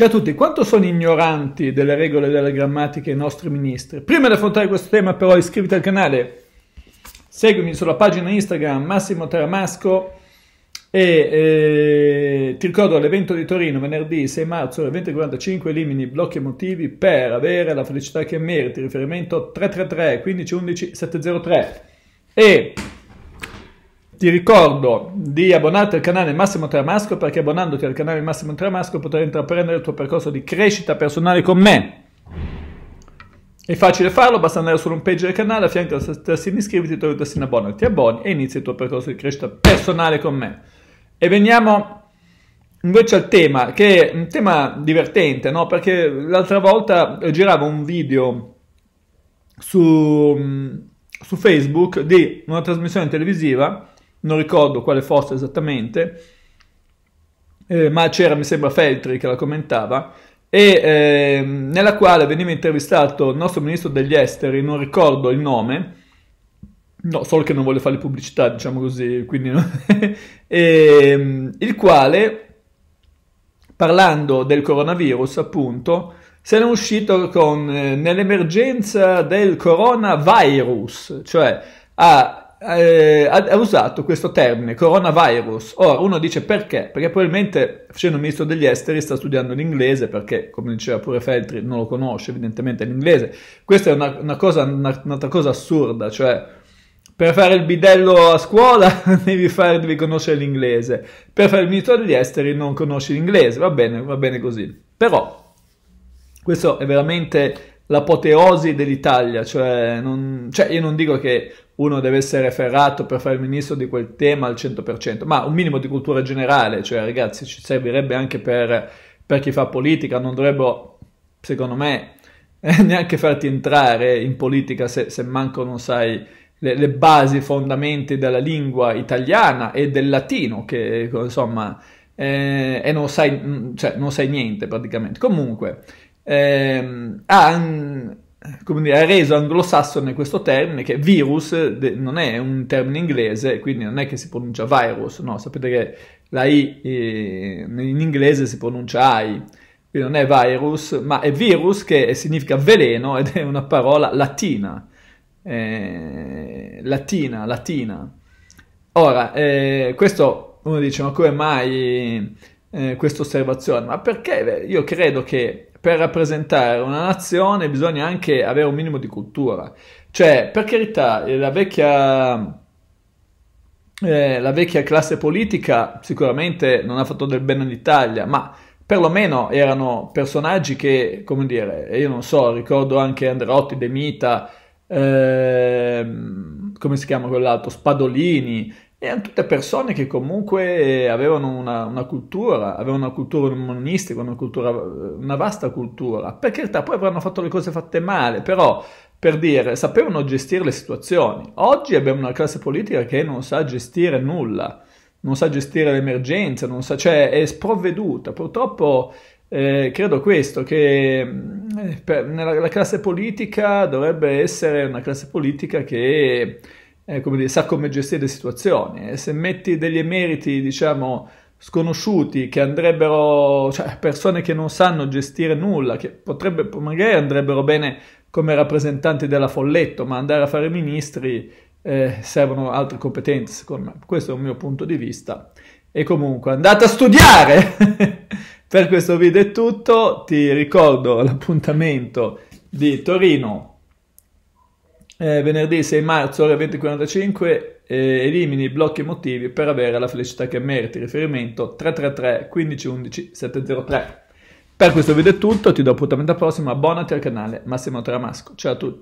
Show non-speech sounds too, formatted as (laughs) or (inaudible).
Ciao a tutti, quanto sono ignoranti delle regole della grammatica i nostri ministri? Prima di affrontare questo tema però iscriviti al canale, seguimi sulla pagina Instagram Massimo Teramasco e eh, ti ricordo l'evento di Torino venerdì 6 marzo alle 20.45 elimini blocchi emotivi per avere la felicità che meriti, riferimento 333 1511 703 e ti ricordo di abbonarti al canale Massimo Tramasco perché abbonandoti al canale Massimo Tramasco potrai intraprendere il tuo percorso di crescita personale con me. È facile farlo, basta andare sull'home page del canale, a fianco alla tastiera iscriviti, trovi il tastiera abbona, ti abboni e inizi il tuo percorso di crescita personale con me. E veniamo invece al tema, che è un tema divertente, no? Perché l'altra volta giravo un video su, su Facebook di una trasmissione televisiva non ricordo quale fosse esattamente, eh, ma c'era, mi sembra, Feltri che la commentava, e eh, nella quale veniva intervistato il nostro ministro degli esteri, non ricordo il nome, no, solo che non vuole fare pubblicità, diciamo così, quindi no? (laughs) e, il quale, parlando del coronavirus, appunto, se ne è uscito con, eh, nell'emergenza del coronavirus, cioè ha eh, ha, usato questo termine coronavirus. Ora uno dice perché? Perché probabilmente facendo il ministro degli esteri sta studiando l'inglese perché, come diceva pure Feltri, non lo conosce evidentemente l'inglese. Questa è una, una cosa, una, un'altra cosa assurda, cioè per fare il bidello a scuola (laughs) devi, fare, devi conoscere l'inglese, per fare il ministro degli esteri non conosci l'inglese, va bene, va bene così. Però questo è veramente l'apoteosi dell'Italia, cioè, non, cioè io non dico che uno deve essere ferrato per fare il ministro di quel tema al 100%, ma un minimo di cultura generale, cioè ragazzi ci servirebbe anche per, per chi fa politica, non dovrebbero, secondo me, (laughs) neanche farti entrare in politica se, se manco non sai le, le, basi, fondamenti della lingua italiana e del latino, che insomma, eh, e non sai, cioè, non sai niente praticamente. Comunque, ehm, ha, come dire, ha reso anglosassone questo termine che virus de, non è un termine inglese, quindi non è che si pronuncia virus, no, sapete che la I eh, in inglese si pronuncia AI, quindi non è virus, ma è virus che significa veleno ed è una parola latina, eh, latina, latina. Ora, eh, questo uno dice, ma come mai eh, questa osservazione? Ma perché io credo che per rappresentare una nazione bisogna anche avere un minimo di cultura. Cioè, per carità, la vecchia, eh, la vecchia classe politica sicuramente non ha fatto del bene all'Italia, ma perlomeno erano personaggi che, come dire, io non so, ricordo anche Andreotti, De Mita, eh, come si chiama quell'altro, Spadolini, erano tutte persone che comunque avevano una, una cultura, avevano una cultura umanistica, una, cultura, una vasta cultura. Per carità, poi avranno fatto le cose fatte male, però per dire, sapevano gestire le situazioni. Oggi abbiamo una classe politica che non sa gestire nulla, non sa gestire l'emergenza, sa, cioè è sprovveduta. Purtroppo eh, credo questo, che eh, per, nella, la classe politica dovrebbe essere una classe politica che eh, come dire, sa come gestire le situazioni. E se metti degli emeriti, diciamo, sconosciuti, che andrebbero, cioè persone che non sanno gestire nulla, che potrebbe, magari andrebbero bene come rappresentanti della folletto, ma andare a fare ministri eh, servono altre competenze, secondo me. Questo è un mio punto di vista. E comunque andate a studiare! (laughs) per questo video è tutto, ti ricordo l'appuntamento di Torino eh, venerdì 6 marzo ore 20.45 eh, elimini i blocchi emotivi per avere la felicità che meriti. Riferimento 333 1511 703. Per questo video è tutto, ti do appuntamento al prossimo, abbonati al canale Massimo Tramasco. Ciao a tutti.